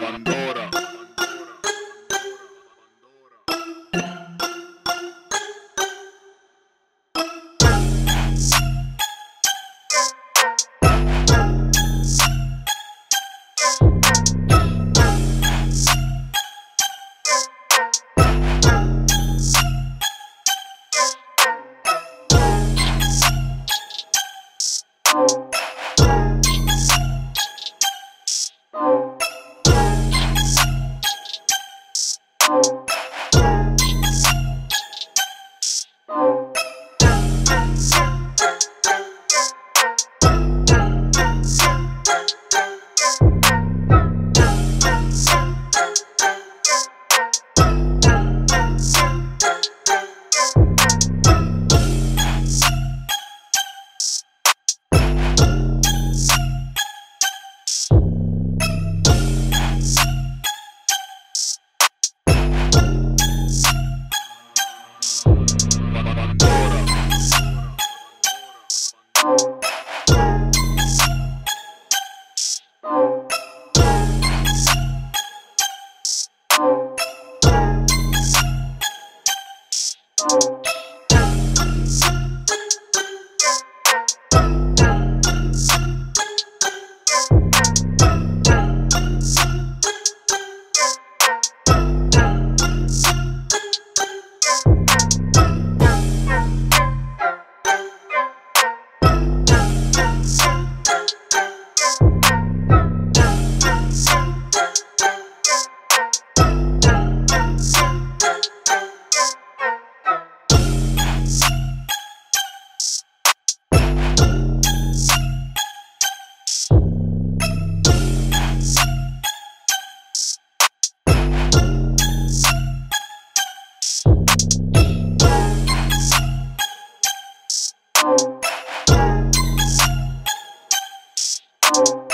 Pandora. Música Thank you.